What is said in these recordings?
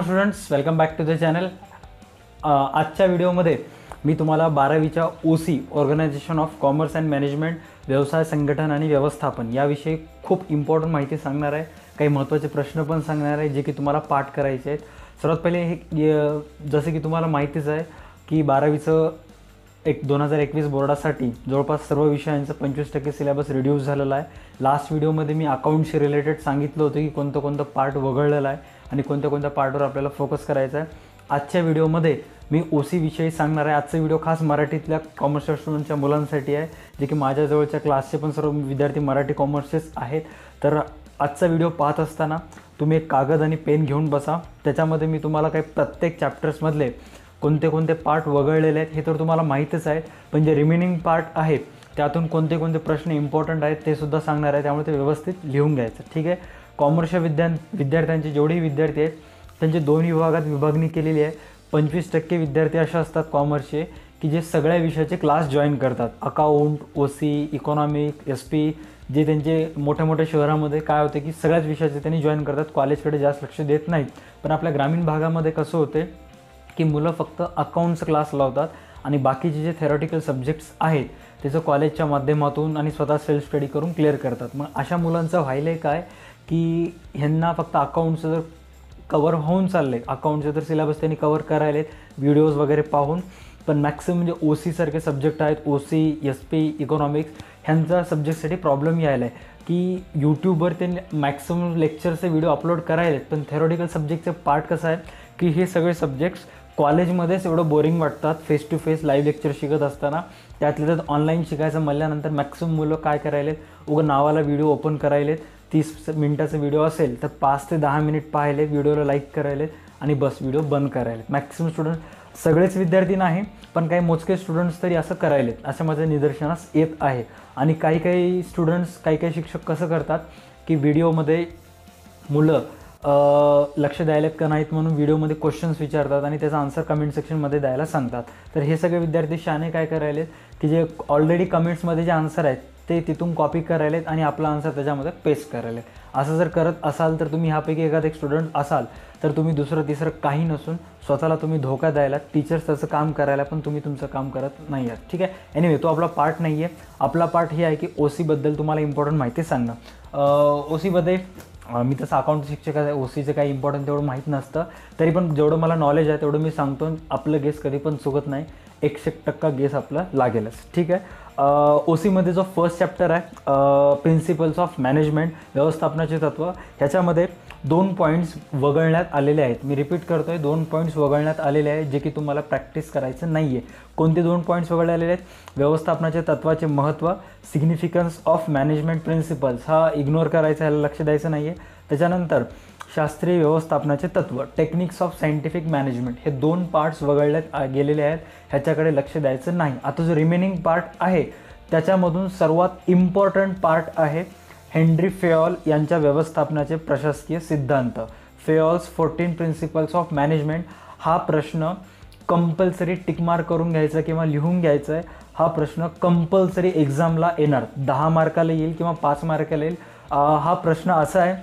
नमस्कार students welcome back to the channel आजच्या व्हिडिओमध्ये मी तुम्हाला बारावीच्या O C organization of commerce and management व्यवसाय संघटन आणि व्यवस्थापन याविषयी खूप इम्पॉर्टंट माहिती सांगणार आहे. काही महत्त्वाचे प्रश्न पण सांगणार आहे जे की तुम्हाला पाठ करायचे आहेत. सर्वात पहिले हे जसं की तुम्हाला माहितीच आहे की बारावीचं एक दोन हजार एकवीस बोर्डासाठी जवळपास सर्व विषयांचं पंचवीस टक्के सिलेबस रिड्यूस झालेला आहे. लास्ट व्हिडिओमध्ये मी अकाउंटशी रिलेटेड सांगितलं होतं की कोणतं कोणतं पार्ट वगळलेलं आहे. आणि कोणत्या कोणत्या पार्टवर आपल्याला फोकस करायचा आहे. आजच्या व्हिडिओमध्ये मी ओ सी विषयी सांगणार आहे. आजचा व्हिडिओ खास मराठीतल्या कॉमर्सच्या स्टुडंटच्या मुलांसाठी आहे. जे की माझ्याजवळच्या क्लासचे पण सर्व विद्यार्थी मराठी कॉमर्सेस आहेत. तर आजचा व्हिडिओ पाहत असताना तुम्ही एक कागद आणि पेन घेऊन बसा. त्याच्यामध्ये मी तुम्हाला काही प्रत्येक चॅप्टर्समधले कोणते कोणते पार्ट वगळलेले आहेत हे तर तुम्हाला माहीतच आहे. पण जे रिमेनिंग पार्ट आहेत त्यातून कोणते कोणते प्रश्न इम्पॉर्टंट आहेत ते सुद्धा सांगणार आहे. त्यामुळे ते व्यवस्थित लिहून घ्यायचं. ठीक आहे? कॉमर्सच्या विद्या विद्यार्थ्यांचे जेवढेही विद्यार्थी आहेत त्यांचे दोन विभागात विभागणी केलेली आहे. पंचवीस टक्के विद्यार्थी असे असतात कॉमर्सचे की जे सगळ्या विषयाचे क्लास जॉईन करतात. Account O C economic S P जे त्यांचे मोठ्या मोठ्या शहरामध्ये काय होते की सगळ्याच विषयाचे त्यांनी जॉईन करतात. कॉलेजकडे जास्त लक्ष देत नाहीत. पण आपल्या ग्रामीण भागामध्ये कसं होते की मुलं फक्त अकाउंट्स क्लास लावतात आणि बाकीचे जे थेरॉटिकल सब्जेक्ट्स आहेत त्याचं कॉलेजच्या माध्यमातून आणि स्वतः सेल्फ स्टडी करून क्लिअर करतात. मग अशा मुलांचं व्हायलं काय की ह्यांना फक्त अकाउंटचं जर कवर होऊन चाललं आहे अकाउंटचे तर सिलेबस त्यांनी कवर करायलेत व्हिडिओज वगैरे पाहून पण मॅक्सिमम म्हणजे ओ सी सारखे सब्जेक्ट आहेत O C S P economics ह्यांचा सब्जेक्टसाठी प्रॉब्लेम यायला आहे. की यूट्यूबवर ते मॅक्सिमम लेक्चरचे व्हिडिओ अपलोड करायलेत पण थेरॉटिकल सब्जेक्टचं पार्ट कसं आहे की हे सगळे सब्जेक्ट्स कॉलेजमध्येच एवढं बोरिंग वाटतात face to face live lecture शिकत असताना. त्यातल्या त्यात ऑनलाईन शिकायचं म्हणल्यानंतर मॅक्सिमम मुलं काय करायलेत उगं नावाला व्हिडिओ ओपन करायलेत. तीस मिनटाचा व्हिडिओ असेल तर पाच ते दहा मिनिट पाहिले व्हिडिओला लाईक करायले आणि बस व्हिडिओ बंद करायला. मॅक्सिमम स्टुडंट सगळेच विद्यार्थी नाही पण काही मोजके स्टुडंट्स तरी असं करायलेत असं माझ्या निदर्शनास येत आहे. आणि काही काही स्टुडंट्स काही काही शिक्षक कसं करतात की व्हिडिओमध्ये मुलं लक्ष द्यायलेत का नाहीत म्हणून व्हिडिओमध्ये क्वेश्चन्स विचारतात आणि त्याचा आन्सर कमेंट सेक्शनमध्ये द्यायला सांगतात. तर हे सगळे विद्यार्थी शाने काय करायलेत की जे ऑलरेडी कमेंट्समध्ये जे आन्सर आहेत ते तिथून कॉपी करायलेत आणि आपला आन्सर त्याच्यामध्ये पेस्ट करायला आहेत असं जर करत असाल तर तुम्ही ह्यापैकी एखादा एक स्टुडंट असाल तर तुम्ही दुसरं तिसरं काही नसून स्वतःला तुम्ही धोका द्यायला टीचर्स त्याचं काम करायला पण तुम्ही तुमचं काम करत नाही आहात. ठीक आहे? एनिवे तो आपला पार्ट नाही आहे आपला पार्ट हे आहे की ओ सीबद्दल तुम्हाला इम्पॉर्टंट माहिती सांगणं. ओ सीमध्ये मी तसं अकाउंट शिक्षक आहे ओ सीचं काही इम्पॉर्टंट तेवढं माहीत नसतं. तरी पण जेवढं मला नॉलेज आहे तेवढं मी सांगतो. आपलं गेस कधी पण चुकत नाही. एकशे टक्का गेस आपला लागेलच. ठीक आहे? ओ सीमध्ये जो फर्स्ट चॅप्टर आहे प्रिन्सिपल्स ऑफ मॅनेजमेंट व्यवस्थापनाचे तत्व ह्याच्यामध्ये दोन पॉईंट्स वगळण्यात आलेले आहेत. मी रिपीट करतोय दोन पॉईंट्स वगळण्यात आलेले आहेत जे की तुम्हाला प्रॅक्टिस करायचं नाही आहे कोणते दोन पॉईंट्स वगळले आलेले आहेत? व्यवस्थापनाच्या तत्वाचे महत्त्व सिग्निफिकन्स ऑफ मॅनेजमेंट प्रिन्सिपल्स हा इग्नोर करायचा ह्याला लक्ष द्यायचं नाही आहे त्याच्यानंतर शास्त्रीय व्यवस्थापनाचे तत्व टेक्निक्स ऑफ सायंटिफिक मॅनेजमेंट हे दोन पार्ट्स वगळण्यात आ- गेलेले आहेत. ह्याच्याकडे लक्ष द्यायचं नाही. आता जो रिमेनिंग पार्ट आहे त्याच्यामधून सर्वात इम्पॉर्टंट पार्ट आहे हेनरी फेऑल यांच्या व्यवस्थापनाचे प्रशासकीय सिद्धांत. Fayol's fourteen principles of management हा प्रश्न कंपल्सरी टिकमार्क करून घ्यायचा किंवा लिहून घ्यायचा आहे हा प्रश्न कंपल्सरी एक्झामला येणार. दहा मार्काला येईल किंवा पाच मार्काला येईल. हा प्रश्न असा आहे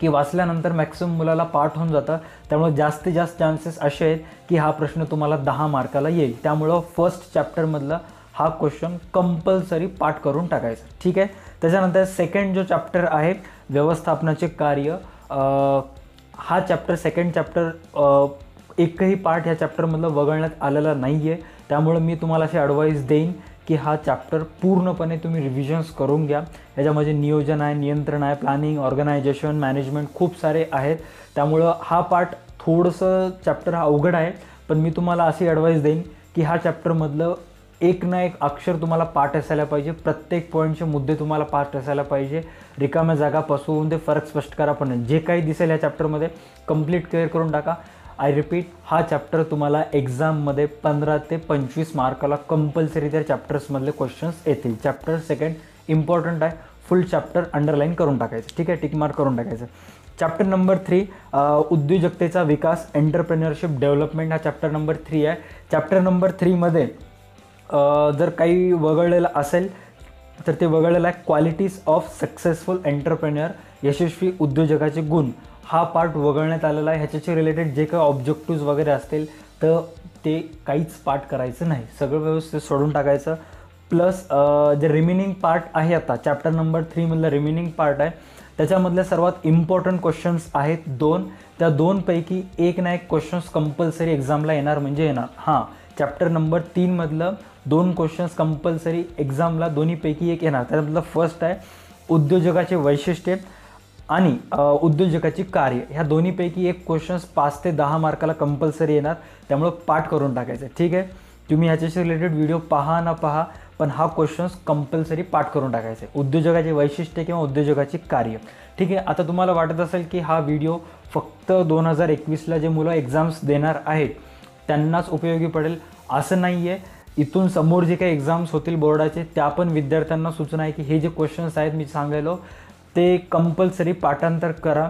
की वाचल्यानंतर मॅक्सिमम मुलाला पाठ होऊन जातं. त्यामुळे जास्तीत जास्त चान्सेस असे आहेत की हा प्रश्न तुम्हाला दहा मार्काला येईल. त्यामुळं फर्स्ट चॅप्टरमधला हा क्वेश्चन कंपल्सरी पाठ करून टाकायचा. ठीक आहे? त्याच्यानंतर सेकंड जो चॅप्टर आहे व्यवस्थापनाचे कार्य हा चॅप्टर सेकंड चॅप्टर एकही पार्ट ह्या चॅप्टरमधलं वगळण्यात आलेला नाही आहे त्यामुळं मी तुम्हाला अशी ॲडवाईस देईन की हा चॅप्टर पूर्णपणे तुम्ही रिव्हिजन्स करून घ्या. याच्यामध्ये नियोजन आहे नियंत्रण आहे प्लॅनिंग ऑर्गनायझेशन मॅनेजमेंट खूप सारे आहेत. त्यामुळं हा पार्ट थोडंसं चॅप्टर हा अवघड आहे. पण मी तुम्हाला अशी ॲडवाईस देईन की हा चॅप्टरमधलं एक ना एक अक्षर तुम्हाला पाठ असायला पाहिजे. प्रत्येक पॉईंटचे मुद्दे तुम्हाला पाठ असायला पाहिजे. रिकाम्या जागा पासून ते फरक स्पष्ट करा पण जे काही दिसेल या चॅप्टरमध्ये कंप्लीट क्लिअर करून टाका. आय रिपीट हा चॅप्टर तुम्हाला एक्झाममध्ये पंधरा ते पंचवीस मार्काला कंपल्सरी त्या चॅप्टर्समधले क्वेश्चन्स येतील. चॅप्टर सेकंड इम्पॉर्टंट आहे. फुल चॅप्टर अंडरलाईन करून टाकायचं. ठीक आहे? टिक मार्क करून टाकायचं. चॅप्टर नंबर थ्री उद्योजकतेचा विकास एंटरप्रेन्युअरशिप डेव्हलपमेंट हा चॅप्टर नंबर थ्री आहे. चॅप्टर नंबर थ्रीमध्ये जर काही वगळलेलं असेल तर ते वगळलेलं आहे क्वालिटीज ऑफ सक्सेसफुल एंटरप्रेन्युअर यशस्वी उद्योजकाचे गुण. हा पार्ट वगळण्यात आलेला आहे. ह्याच्याशी रिलेटेड जे काही ऑब्जेक्टिव्ज वगैरे असतील तर ते काहीच पार्ट करायचं नाही. सगळं व्यवस्थित सोडून टाकायचं. प्लस जे रिमेनिंग पार्ट आहे आता चॅप्टर नंबर थ्रीमधलं रिमेनिंग पार्ट आहे त्याच्यामधल्या सर्वात इम्पॉर्टंट क्वेश्चन्स आहेत दोन. त्या दोनपैकी एक ना एक क्वेश्चन्स कंपल्सरी एक्झामला येणार म्हणजे येणार. हां चॅप्टर नंबर तीनमधलं दोन क्वेश्चन्स कंपल्सरी एक्झामला दोन्हीपैकी एक येणार. त्यामधलं फर्स्ट आहे उद्योजकाचे वैशिष्ट्ये आणि उद्योजकाची कार्य. ह्या दोन्हीपैकी एक क्वेश्चन्स पाच ते दहा मार्काला कंपल्सरी येणार. त्यामुळं पाठ करून टाकायचं. ठीक आहे? तुम्ही ह्याच्याशी रिलेटेड व्हिडिओ पहा ना पहा पण हा क्वेश्चन्स कंपल्सरी पाठ करून टाकायचे. आहे उद्योजकाचे वैशिष्ट्य किंवा उद्योजकाची कार्य. ठीक आहे? आता तुम्हाला वाटत असेल की हा व्हिडिओ फक्त दोन हजार एकवीसला जे मुलं एक्झाम्स देणार आहेत त्यांनाच उपयोगी पडेल. असं नाही आहे इथून समोर जे काही एक्झाम्स होतील बोर्डाचे त्या पण विद्यार्थ्यांना सूचना आहे की हे जे क्वेश्चन्स आहेत मी सांगायलो ते कंपल्सरी पाठांतर करा.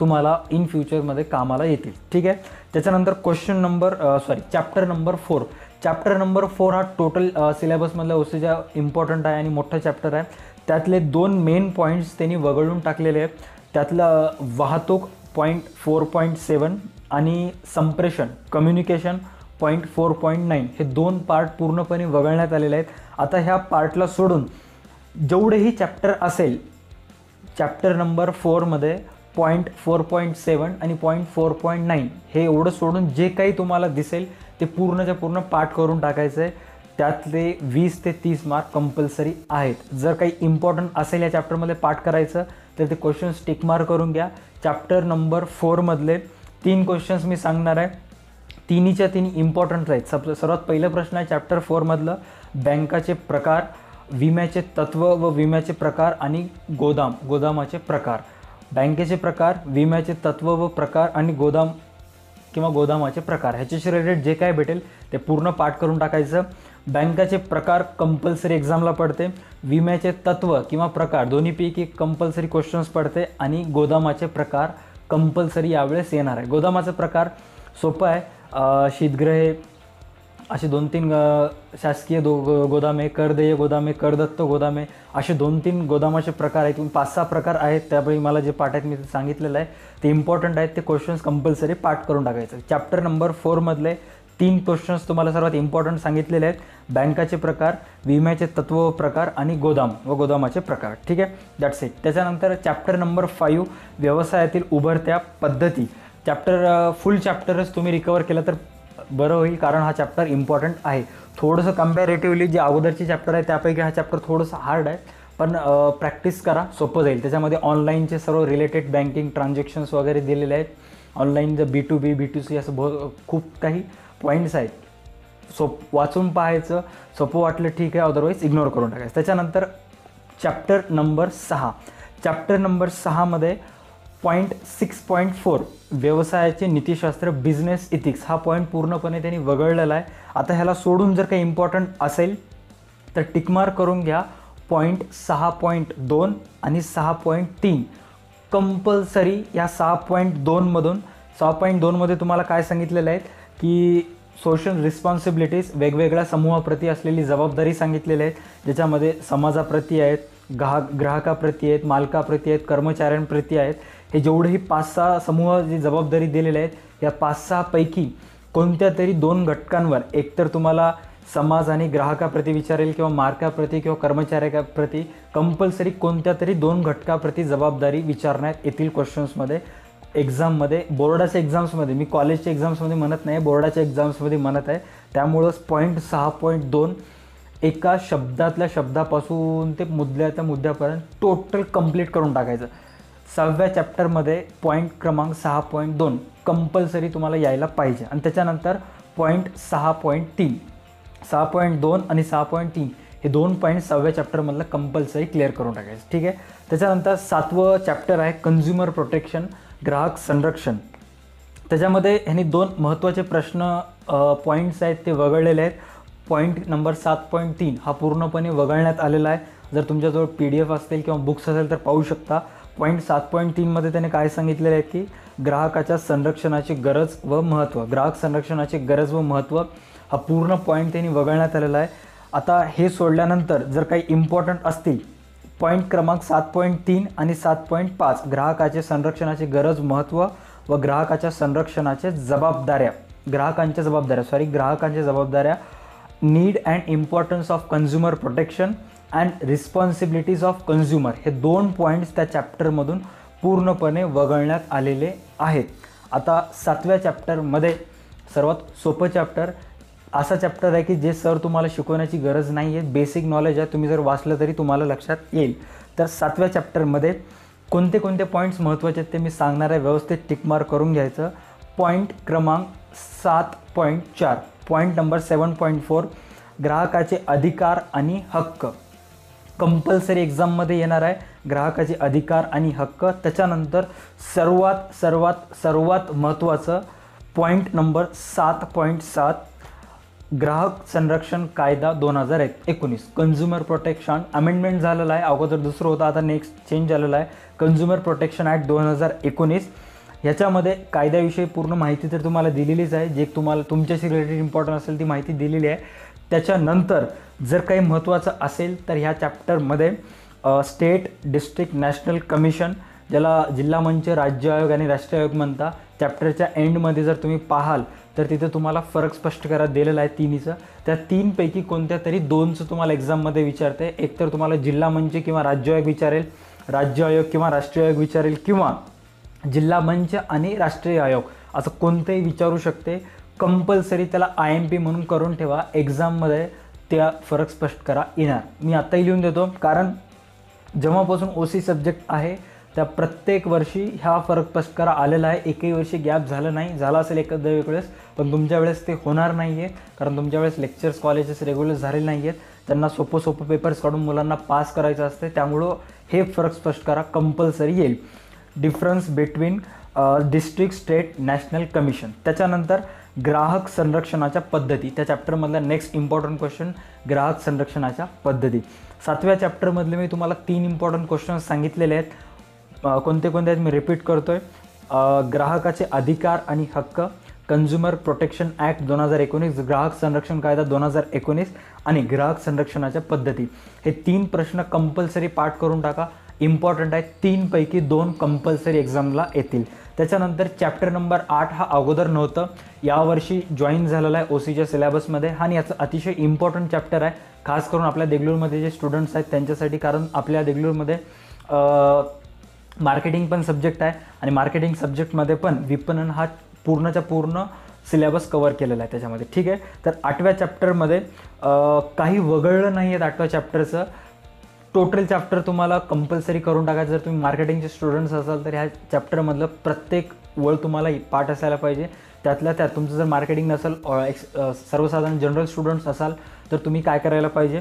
तुम्हाला इन फ्युचरमध्ये कामाला येतील. ठीक आहे? त्याच्यानंतर question number sorry chapter number four chapter number four हा टोटल सिलेबसमधल्या ओसीचा इम्पॉर्टंट आहे आणि मोठा चॅप्टर आहे. त्यातले दोन मेन पॉईंट्स त्यांनी वगळून टाकलेले आहेत. त्यातलं वाहतूक पॉईंट फोर पॉईंट सेवन आणि संप्रेषण communication point four point nine हे दोन पार्ट पूर्णपणे वगळण्यात आलेले आहेत. आता ह्या पार्टला सोडून जेवढेही चॅप्टर असेल चॅप्टर नंबर फोरमध्ये पॉईंट फोर पॉईंट सेवन आणि पॉईंट फोर पॉईंट नाईन हे एवढं सोडून जे काही तुम्हाला दिसेल ते पूर्णच्या पूर्ण पाठ करून टाकायचं आहे त्यातले वीस ते तीस मार्क कंपल्सरी आहेत. जर काही इम्पॉर्टंट असेल या चॅप्टरमध्ये पाठ करायचं तर ते क्वेश्चन्स टिक मार्क करून घ्या. चॅप्टर नंबर फोरमधले तीन क्वेश्चन्स मी सांगणार आहे. तिन्हीच्या तिन्ही इम्पॉर्टंट आहेत. सब सर्वात पहिलं प्रश्न आहे चॅप्टर फोरमधलं बँकाचे प्रकार विम्याचे तत्व व विम्याचे प्रकार आणि गोदाम गोदामाचे प्रकार. बँकेचे प्रकार विम्याचे तत्व व प्रकार आणि गोदाम किंवा गोदामाचे प्रकार. ह्याच्याशी रिलेटेड जे काय भेटेल ते पूर्ण पाठ करून टाकायचं. बँकाचे प्रकार कंपल्सरी एक्झामला पडते. विम्याचे तत्व किंवा प्रकार दोन्हीपैकी कंपल्सरी क्वेश्चन्स पडते आणि गोदामाचे प्रकार कंपल्सरी यावेळेस येणार आहे. गोदामाचा प्रकार सोपं आहे. शीतगृहे असे दोन तीन शासकीय दो गो- गोदामे करदेय गोदामे करदत्त गोदामे असे दोन तीन गोदामाचे प्रकार आहेत. पाच सहा प्रकार आहेत. त्यापैकी मला जे पाठ आहेत मी ते सांगितलेलं आहे. ते इम्पॉर्टंट आहेत. ते क्वेश्चन्स कंपल्सरी पाठ करून टाकायचं. चॅप्टर नंबर फोरमधले तीन क्वेश्चन्स तुम्हाला सर्वात इम्पॉर्टंट सांगितलेले आहेत. बँकाचे प्रकार विम्याचे तत्व व प्रकार आणि गोदाम व गोदामाचे प्रकार. ठीक आहे? दॅट्स इट त्याच्यानंतर चॅप्टर नंबर फाईव्ह व्यवसायातील उभरत्या पद्धती. चॅप्टर फुल चॅप्टरच तुम्ही रिकवर केलं तर बरं होईल कारण हा चॅप्टर इम्पॉर्टंट आहे. थोडंसं कम्पॅरेटिव्हली जे अगोदरचे चॅप्टर आहे त्यापैकी हा चॅप्टर थोडंसं हार्ड आहे. पण प्रॅक्टिस करा सोपं जाईल. त्याच्यामध्ये ऑनलाईनचे सर्व रिलेटेड बँकिंग ट्रान्झॅक्शन्स वगैरे दिलेले आहेत. ऑनलाईन जर B to B B to C असं बहु खूप काही पॉईंट्स आहेत. सोप वाचून पाहायचं सोपं वाटलं ठीक आहे अदरवाईज इग्नोर करून टाकायचं. त्याच्यानंतर चॅप्टर नंबर सहा. चॅप्टर नंबर सहामध्ये पॉईंट सिक्स पॉईंट फोर व्यवसायाचे नीतिशास्त्र बिझनेस इथिक्स हा पॉईंट पूर्णपणे त्यांनी वगळलेला आहे. आता ह्याला सोडून जर काही इम्पॉर्टंट असेल तर टिकमार करून घ्या. पॉईंट सहा पॉईंट दोन आणि सहा पॉईंट तीन. कंपल्सरी या सहा पॉईंट दोनमधून सहा पॉईंट दोनमध्ये तुम्हाला काय सांगितलेलं आहे? की सोशल रिस्पॉन्सिबिलिटीज वेगवेगळ्या समूहाप्रती असलेली जबाबदारी आहेत ज्याच्यामध्ये समाजाप्रती आहेत ग्राहक ग्राहकाप्रती आहेत मालकाप्रती आहेत कर्मचाऱ्यांप्रती आहेत. हे जेवढेही पाच सहा समूह जी जबाबदारी दिलेले आहेत या पाच सहापैकी कोणत्या तरी दोन घटकांवर एकतर तुम्हाला समाज आणि ग्राहकाप्रती विचारेल किंवा मार्काप्रती किंवा कर्मचाऱ्याप्रती कंपल्सरी कोणत्या तरी दोन घटकाप्रती जबाबदारी विचारण्यात येतील क्वेश्चन्समध्ये एक्झाममध्ये बोर्डाच्या एक्झाम्समध्ये मी कॉलेजच्या एक्झाम्समध्ये म्हणत नाही बोर्डाच्या एक्झाम्समध्ये म्हणत आहे. त्यामुळंच पॉईंट सहा पॉईंट दोन एका शब्दातल्या शब्दापासून ते मुद्द्याच्या मुद्द्यापर्यंत टोटल कंप्लीट करून टाकायचं. सहाव्या चॅप्टरमध्ये पॉईंट क्रमांक सहा पॉईंट दोन कंपल्सरी तुम्हाला यायला पाहिजे. आणि त्याच्यानंतर पॉईंट सहा पॉईंट तीन. सहा पॉईंट दोन आणि सहा पॉईंट तीन हे दोन पॉईंट सहाव्या चॅप्टरमधलं कंपल्सरी क्लिअर करून टाकायचं. ठीक आहे? त्याच्यानंतर सातवं चॅप्टर आहे कन्झ्युमर प्रोटेक्शन ग्राहक संरक्षण. त्याच्यामध्ये ह्यांनी दोन महत्त्वाचे प्रश्न पॉईंट्स आहेत ते वगळलेले आहेत. पॉईंट नंबर सात पॉईंट तीन हा पूर्णपणे वगळण्यात आलेला आहे. जर तुमच्याजवळ पी डी एफ असतील किंवा बुक्स असेल तर पाहू शकता. पॉईंट सात पॉईंट तीनमध्ये त्याने काय सांगितलेलं आहे की ग्राहकाच्या संरक्षणाची गरज व महत्त्व ग्राहक संरक्षणाची गरज व महत्त्व हा पूर्ण पॉईंट त्यांनी वगळण्यात आलेला आहे. आता हे सोडल्यानंतर जर काही इम्पॉर्टंट असतील पॉईंट क्रमांक सात पॉईंट तीन आणि सात पॉईंट पाच ग्राहकाचे संरक्षणाची गरज महत्त्व व ग्राहकाच्या संरक्षणाचे जबाबदाऱ्या ग्राहकांच्या जबाबदाऱ्या सॉरी ग्राहकांच्या जबाबदाऱ्या need and importance of consumer protection and responsibilities of consumer हे दोन पॉईंट्स त्या चॅप्टरमधून पूर्णपणे वगळण्यात आलेले आहेत. आता सातव्या चॅप्टरमध्ये सर्वात सोपं चॅप्टर असा चॅप्टर आहे की जे सर तुम्हाला शिकवण्याची गरज नाही आहे बेसिक नॉलेज आहे तुम्ही जर वाचलं तरी तुम्हाला लक्षात येईल. तर सातव्या चॅप्टरमध्ये कोणते कोणते पॉईंट्स महत्त्वाचे आहेत ते मी सांगणार आहे. व्यवस्थित टिकमार्क करून घ्यायचं. पॉईंट क्रमांक सात पॉईंट चार. Point number seven point four ग्राहकाचे अधिकार आणि हक्क. कंपल्सरी एक्झाममध्ये येणार आहे. ग्राहकाचे अधिकार आणि हक्क. त्याच्यानंतर सर्वात सर्वात सर्वात महत्त्वाचं पॉईंट नंबर सात पॉईंट सात. ग्राहक संरक्षण कायदा दोन हजार एक एकोणीस. कन्झ्युमर प्रोटेक्शन अमेंडमेंट झालेलं आहे. अगोदर दुसरं होतं आता नेक्स्ट चेंज झालेलं आहे. कन्झ्युमर प्रोटेक्शन ॲक्ट दोन हजार एकोणीस. ह्याच्यामध्ये कायद्याविषयी पूर्ण माहिती तर तुम्हाला दिलेलीच आहे. जे तुम्हाला तुमच्याशी रिलेटेड इम्पॉर्टंट असेल ती माहिती दिलेली आहे. त्याच्यानंतर जर काही महत्त्वाचं असेल तर ह्या चॅप्टरमध्ये स्टेट डिस्ट्रिक्ट नॅशनल कमिशन ज्याला जिल्हा मंच राज्य आयोग आणि राष्ट्रीय आयोग म्हणता चॅप्टरच्या एंडमध्ये जर तुम्ही पाहाल तर तिथे तुम्हाला फरक स्पष्ट करा दिलेला आहे तिन्हीचं. त्या तीनपैकी कोणत्या तरी दोनचं तुम्हाला एक्झाममध्ये विचारते. एक तर तुम्हाला जिल्हा मंच किंवा राज्य आयोग विचारेल राज्य आयोग किंवा राष्ट्रीय आयोग विचारेल किंवा जिल्हा मंच आणि राष्ट्रीय आयोग असं कोणतंही विचारू शकते. कंपल्सरी त्याला आय एम पी म्हणून करून ठेवा. एक्झाममध्ये त्या फरक स्पष्ट करा. येणार. मी आत्ताही लिहून देतो. कारण जेव्हापासून ओ सी सब्जेक्ट आहे त्या प्रत्येक वर्षी ह्या फरक स्पष्ट करा. आलेला आहे. एकही वर्षी गॅप झालं नाही. झाला असेल एखाद्या वेळेस पण तुमच्या वेळेस ते होणार नाही आहे कारण तुमच्या वेळेस लेक्चर्स कॉलेजेस रेग्युलर झालेले नाही आहेत त्यांना सोपं सोपं पेपर्स काढून मुलांना पास करायचं असते त्यामुळं हे फरक स्पष्ट करा. कंपल्सरी येईल. Difference between district state national commission त्याच्यानंतर ग्राहक संरक्षणाच्या पद्धती. त्या चॅप्टरमधला नेक्स्ट इम्पॉर्टंट क्वेश्चन ग्राहक संरक्षणाच्या पद्धती. सातव्या चॅप्टरमधले मी तुम्हाला तीन इम्पॉर्टंट क्वेश्चन्स सांगितलेले आहेत. कोणते कोणते आहेत मी रिपीट करतो आहे ग्राहकाचे अधिकार आणि हक्क कन्झ्युमर प्रोटेक्शन ॲक्ट दोन हजार एकोणीस ग्राहक संरक्षण कायदा दोन हजार एकोणीस आणि ग्राहक संरक्षणाच्या पद्धती. हे तीन प्रश्न कंपल्सरी पाठ करून टाका. इम्पॉर्टंट आहे तीनपैकी दोन कंपल्सरी एक्झामला येतील. त्याच्यानंतर चॅप्टर नंबर आठ हा अगोदर नव्हतं. यावर्षी जॉईन झालेला आहे ओ सीच्या सिलेबसमध्ये आणि याचं अतिशय इम्पॉर्टंट चॅप्टर आहे. खास करून आपल्या देगलूरमध्ये जे स्टुडंट्स आहेत त्यांच्यासाठी कारण आपल्या देगलूरमध्ये मार्केटिंग पण सब्जेक्ट आहे आणि मार्केटिंग सब्जेक्टमध्ये पण विपणन हा पूर्णच्या पूर्ण सिलेबस कवर केलेला आहे त्याच्यामध्ये. ठीक आहे? तर आठव्या चॅप्टरमध्ये काही वगळलं नाही आहेत आठव्या चॅप्टरचं टोटल चॅप्टर तुम्हाला कंपल्सरी करून टाकायचं. जर तुम्ही मार्केटिंगचे स्टुडंट्स असाल तर ह्या चॅप्टरमधलं प्रत्येक वळ तुम्हाला पाठ असायला पाहिजे. त्यातल्या त्यात तुमचं जर मार्केटिंग नसेल एक्स सर्वसाधारण जनरल स्टुडंट्स असाल तर तुम्ही काय करायला पाहिजे?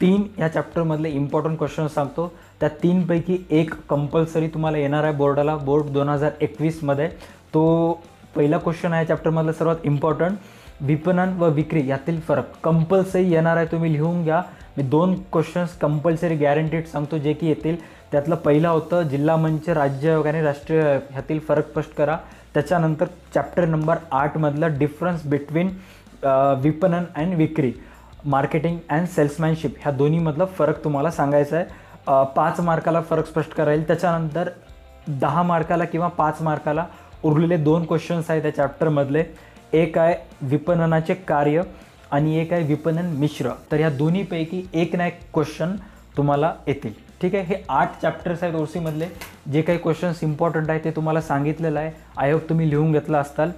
तीन या चॅप्टरमधले इम्पॉर्टंट क्वेश्चन सांगतो. त्या तीनपैकी एक कंपल्सरी तुम्हाला येणार आहे बोर्डाला बोर्ड दोन हजार एकवीसमध्ये. तो पहिला क्वेश्चन आहे चॅप्टरमधलं सर्वात इम्पॉर्टंट विपणन व विक्री यातील फरक. कंपल्सरी येणार आहे तुम्ही लिहून घ्या. मी दोन क्वेश्चन्स कंपल्सरी गॅरंटीड सांगतो जे की येतील. त्यातलं पहिलं होतं जिल्हा मंच राज्य आणि राष्ट्रीय ह्यातील फरक स्पष्ट करा. त्याच्यानंतर चॅप्टर नंबर आठमधलं डिफरन्स बिटवीन विपणन अँड विक्री मार्केटिंग अँड सेल्समॅनशिप ह्या दोन्हीमधलं फरक तुम्हाला सांगायचा आहे. पाच मार्काला फरक स्पष्ट करा येईल. त्याच्यानंतर दहा मार्काला किंवा पाच मार्काला उरलेले दोन क्वेश्चन्स आहेत त्या चॅप्टरमधले एक आहे विपणनाचे कार्य आणि एक आहे विपणन मिश्र. तर या दोन्हीपैकी एक ना एक क्वेश्चन तुम्हाला येतील. ठीक आहे? हे आठ चॅप्टर्स आहेत ओसीमधले जे काही क्वेश्चन्स इम्पॉर्टंट आहे ते तुम्हाला सांगितलेलं आहे. आय होप तुम्ही लिहून घेतला असताल.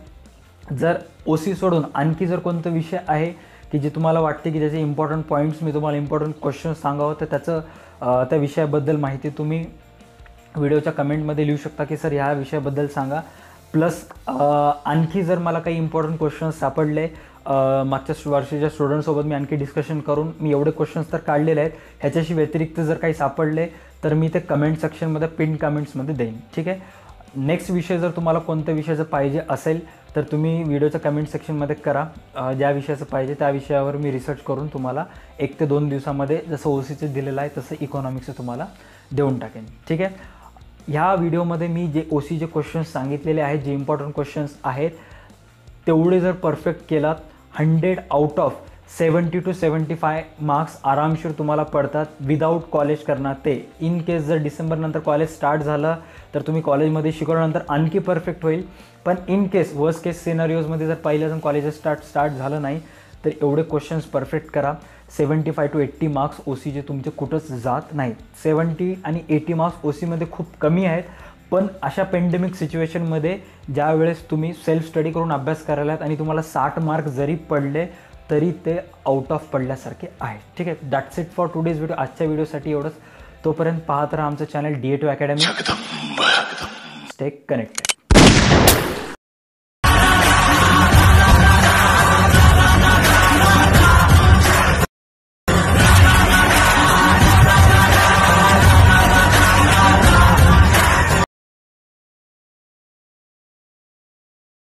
जर ओ सी सोडून आणखी जर कोणतं विषय आहे की जे तुम्हाला वाटते की ज्याचे इम्पॉर्टंट पॉईंट्स मी तुम्हाला इम्पॉर्टंट क्वेश्चन्स सांगावं तर त्याचं त्या विषयाबद्दल माहिती तुम्ही व्हिडिओच्या कमेंटमध्ये लिहू शकता की सर ह्या विषयाबद्दल सांगा. प्लस आणखी जर मला काही इम्पॉर्टंट क्वेश्चन्स सापडले मागच्या स्टु- वर्षीच्या स्टुडंटसोबत मी आणखी डिस्कशन करून मी एवढे क्वेश्चन्स तर काढलेले आहेत. ह्याच्याशी व्यतिरिक्त जर काही सापडले तर मी ते कमेंट सेक्शनमध्ये पिन कमेंट्समध्ये देईन. ठीक आहे? नेक्स्ट विषय जर तुम्हाला कोणत्या विषयाचं पाहिजे असेल तर तुम्ही व्हिडिओच्या कमेंट सेक्शनमध्ये करा. ज्या विषयाचं पाहिजे त्या विषयावर मी रिसर्च करून तुम्हाला एक ते दोन दिवसामध्ये जसं ओ सीचं दिलेलं आहे तसं इकॉनॉमिक्सचं तुम्हाला देऊन टाकेन. ठीक आहे? ह्या व्हिडिओमध्ये मी जे ओ सीचे क्वेश्चन्स सांगितलेले आहेत जे इम्पॉर्टंट क्वेश्चन्स आहेत तेवढे जर परफेक्ट केलात hundred out of seventy two seventy five marks आरामशीर तुम्हाला पडतात. विदाऊट कॉलेज करणार ते. इन केस जर डिसेंबरनंतर कॉलेज स्टार्ट झालं तर तुम्ही कॉलेजमध्ये शिकवल्यानंतर आणखी परफेक्ट होईल. पण इन केस वर्स्ट केस सिनारिओजमध्ये जर पहिल्याजून कॉलेज स्टार्ट स्टार्ट झालं नाही तर एवढे क्वेश्चन्स परफेक्ट करा. Seventy five to eighty marks O C जे तुमचे कुठंच जात नाहीत. सेवन्टी आणि एटी मार्क्स ओ सीमध्ये खूप कमी आहेत. पण अशा पेंडेमिक सिच्युएशनमध्ये ज्या वेळेस तुम्ही सेल्फ स्टडी करून अभ्यास करायलात आणि तुम्हाला साठ मार्क जरी पडले तरी ते आउट ऑफ पडल्यासारखे आहे ठीक आहे? That's it for today's video आजच्या व्हिडिओसाठी एवढंच. तोपर्यंत पाहत राहा आमचं channel D A two academy stay connected